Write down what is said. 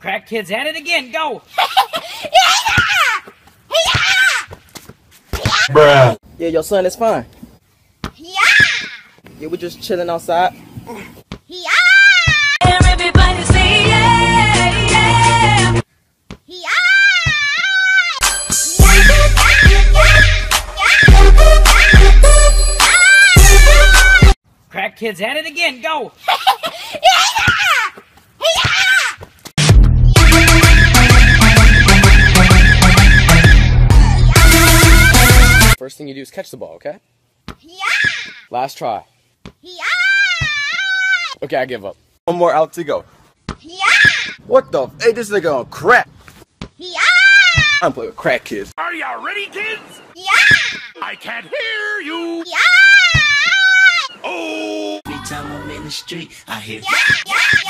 Crack kids at it again. Go. Bruh. Yeah, your son is fine. Yeah! Yeah, we're just chilling outside. Yeah! Everybody say yeah, yeah. Yeah! Crack kids at it again. Go. First thing you do is catch the ball, okay? Yeah! Last try. Yeah! Okay, I give up. One more out to go. Yeah! What the? Hey, this nigga on crack. Yeah! I'm playing with crack kids. Are ya ready, kids? Yeah! I can't hear you. Yeah! Oh. Every time I'm in the street, I hear Yeah! Yeah! Yeah! Yeah! man down.